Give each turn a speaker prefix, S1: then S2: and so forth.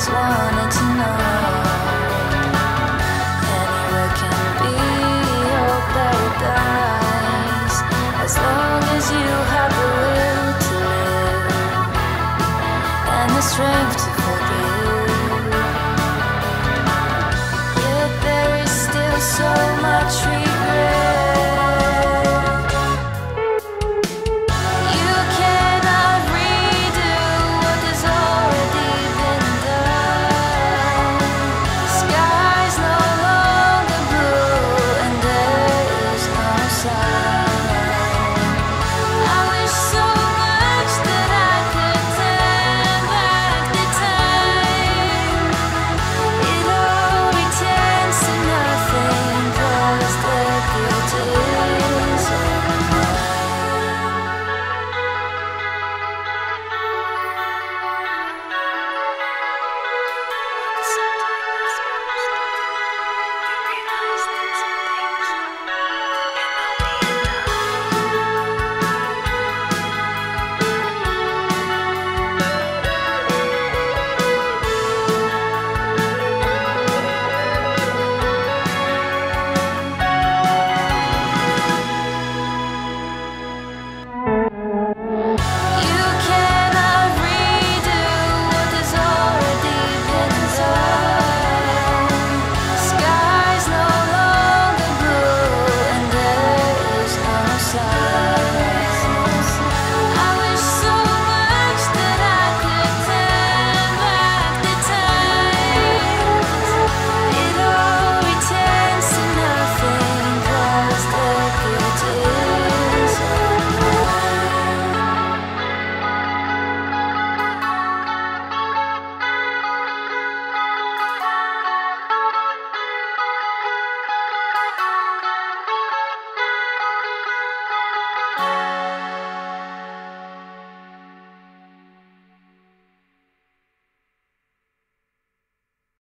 S1: strength